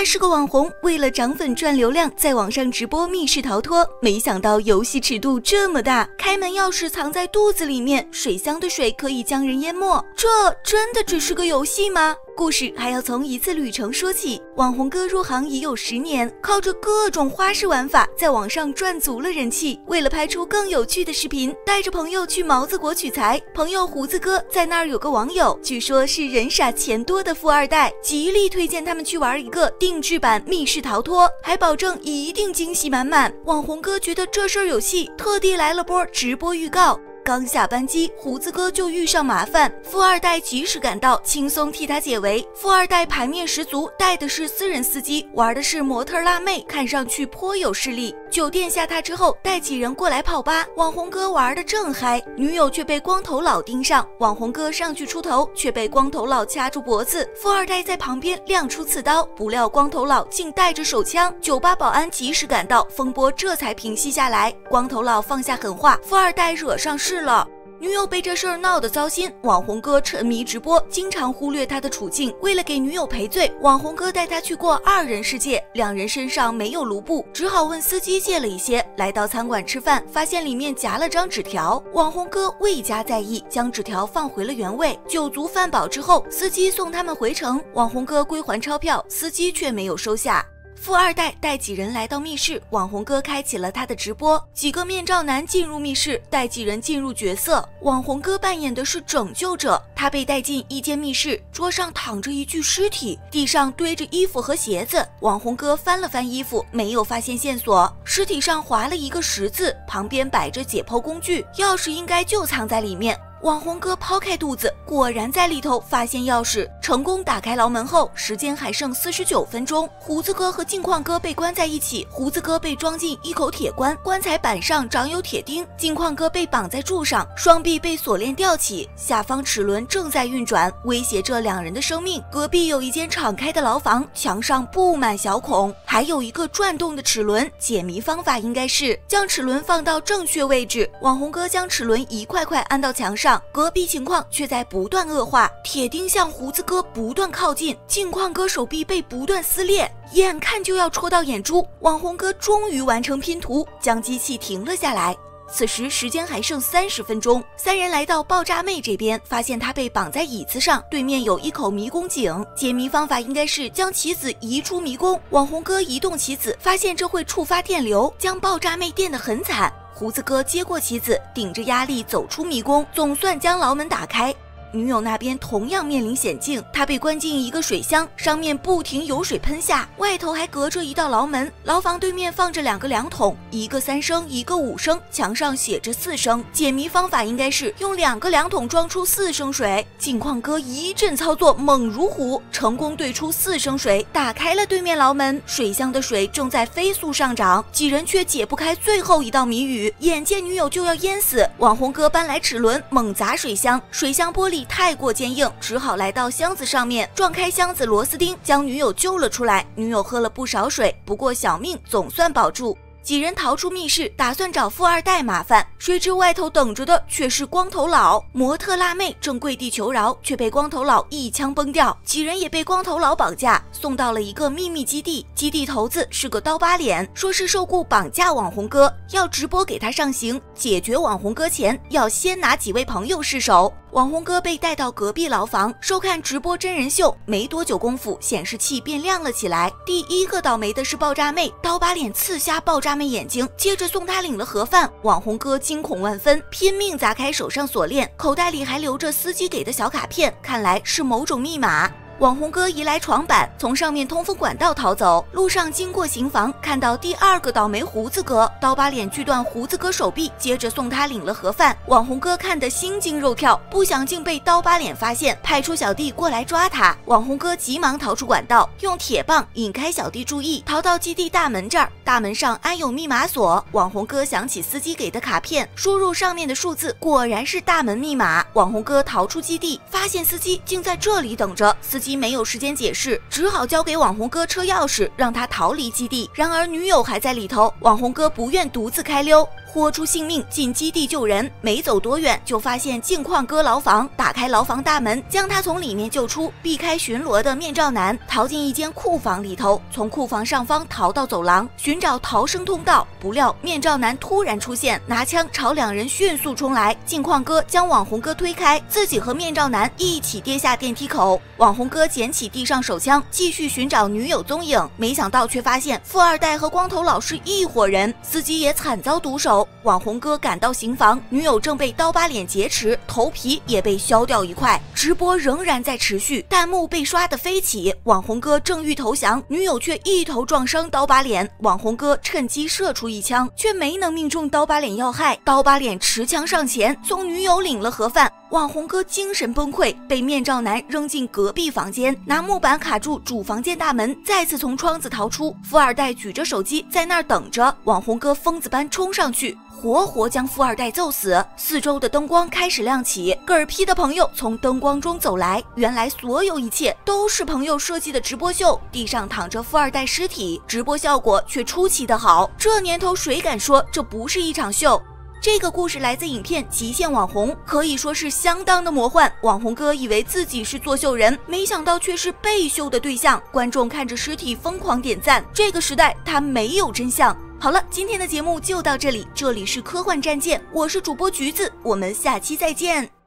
他是个网红为了涨粉赚流量，在网上直播密室逃脱，没想到游戏尺度这么大，开门钥匙藏在肚子里面，水箱的水可以将人淹没，这真的只是个游戏吗？故事还要从一次旅程说起。网红哥入行已有十年，靠着各种花式玩法，在网上赚足了人气。为了拍出更有趣的视频，带着朋友去毛子国取材。朋友胡子哥在那儿有个网友，据说是人傻钱多的富二代，极力推荐他们去玩一个定制版密室逃脱，还保证一定惊喜满满。网红哥觉得这事儿有戏，特地来了波直播预告。刚下班机，胡子哥就遇上麻烦，富二代及时赶到，轻松替他解围。富二代牌面十足，带的是私人司机，玩的是模特辣妹，看上去颇有势力。酒店下榻之后，带几人过来泡吧，网红哥玩的正嗨，女友却被光头佬盯上。网红哥上去出头，却被光头佬掐住脖子。富二代在旁边亮出刺刀，不料光头佬竟带着手枪。酒吧保安及时赶到，风波这才平息下来。光头佬放下狠话，富二代惹上事是了。女友被这事儿闹得糟心，网红哥沉迷直播，经常忽略她的处境。为了给女友赔罪，网红哥带她去过二人世界，两人身上没有卢布，只好问司机借了一些。来到餐馆吃饭，发现里面夹了张纸条，网红哥未加在意，将纸条放回了原位。酒足饭饱之后，司机送他们回城，网红哥归还钞票，司机却没有收下。富二代带几人来到密室，网红哥开启了他的直播。几个面罩男进入密室，带几人进入角色。网红哥扮演的是拯救者，他被带进一间密室，桌上躺着一具尸体，地上堆着衣服和鞋子。网红哥翻了翻衣服，没有发现线索。尸体上划了一个十字，旁边摆着解剖工具，钥匙应该就藏在里面。网红哥抛开肚子，果然在里头发现钥匙，成功打开牢门后，时间还剩四十九分钟。胡子哥和镜框哥被关在一起，胡子哥被装进一口铁棺，棺材板上长有铁钉；镜框哥被绑在柱上，双臂被锁链吊起，下方齿轮正在运转，威胁着两人的生命。隔壁有一间敞开的牢房，墙上布满小孔，还有一个转动的齿轮。解谜方法应该是将齿轮放到正确位置。网红哥将齿轮一块块安到墙上。隔壁情况却在不断恶化，铁钉向胡子哥不断靠近，镜框哥手臂被不断撕裂，眼看就要戳到眼珠。网红哥终于完成拼图，将机器停了下来。此时时间还剩三十分钟，三人来到爆炸妹这边，发现她被绑在椅子上，对面有一口迷宫井。解谜方法应该是将棋子移出迷宫。网红哥移动棋子，发现这会触发电流，将爆炸妹电得很惨。胡子哥接过棋子，顶着压力走出迷宫，总算将牢门打开。女友那边同样面临险境，她被关进一个水箱，上面不停有水喷下，外头还隔着一道牢门。牢房对面放着两个量桶，一个三升，一个五升，墙上写着四升。解谜方法应该是用两个量桶装出四升水。镜框哥一阵操作猛如虎，成功兑出四升水，打开了对面牢门。水箱的水正在飞速上涨，几人却解不开最后一道谜语。眼见女友就要淹死，网红哥搬来齿轮猛砸水箱，水箱玻璃。太过坚硬，只好来到箱子上面撞开箱子螺丝钉，将女友救了出来。女友喝了不少水，不过小命总算保住。几人逃出密室，打算找富二代麻烦，谁知外头等着的却是光头佬。模特辣妹正跪地求饶，却被光头佬一枪崩掉。几人也被光头佬绑架，送到了一个秘密基地。基地头子是个刀疤脸，说是受雇绑架网红哥，要直播给他上刑。解决网红哥前，要先拿几位朋友试手。网红哥被带到隔壁牢房收看直播真人秀，没多久功夫，显示器便亮了起来。第一个倒霉的是爆炸妹，刀疤脸刺瞎爆炸妹眼睛，接着送她领了盒饭。网红哥惊恐万分，拼命砸开手上锁链，口袋里还留着司机给的小卡片，看来是某种密码。网红哥移来床板，从上面通风管道逃走。路上经过刑房，看到第二个倒霉胡子哥，刀疤脸锯断胡子哥手臂，接着送他领了盒饭。网红哥看得心惊肉跳，不想竟被刀疤脸发现，派出小弟过来抓他。网红哥急忙逃出管道，用铁棒引开小弟注意，逃到基地大门这儿。大门上安有密码锁。网红哥想起司机给的卡片，输入上面的数字，果然是大门密码。网红哥逃出基地，发现司机竟在这里等着。司机。没有时间解释，只好交给网红哥车钥匙，让他逃离基地。然而女友还在里头，网红哥不愿独自开溜。豁出性命进基地救人，没走多远就发现镜框哥牢房，打开牢房大门，将他从里面救出，避开巡逻的面罩男，逃进一间库房里头，从库房上方逃到走廊，寻找逃生通道。不料面罩男突然出现，拿枪朝两人迅速冲来，镜框哥将网红哥推开，自己和面罩男一起跌下电梯口。网红哥捡起地上手枪，继续寻找女友踪影，没想到却发现富二代和光头老师一伙人，司机也惨遭毒手。网红哥赶到刑房，女友正被刀疤脸劫持，头皮也被削掉一块。直播仍然在持续，弹幕被刷得飞起。网红哥正欲投降，女友却一头撞伤刀疤脸。网红哥趁机射出一枪，却没能命中刀疤脸要害。刀疤脸持枪上前，送女友领了盒饭。网红哥精神崩溃，被面罩男扔进隔壁房间，拿木板卡住主房间大门，再次从窗子逃出。富二代举着手机在那儿等着，网红哥疯子般冲上去。活活将富二代揍死，四周的灯光开始亮起，嗝儿屁的朋友从灯光中走来，原来所有一切都是朋友设计的直播秀。地上躺着富二代尸体，直播效果却出奇的好。这年头谁敢说这不是一场秀？这个故事来自影片《极限网红》，可以说是相当的魔幻。网红哥以为自己是作秀人，没想到却是被秀的对象。观众看着尸体疯狂点赞。这个时代他没有真相。好了，今天的节目就到这里。这里是科幻战舰，我是主播橘子，我们下期再见。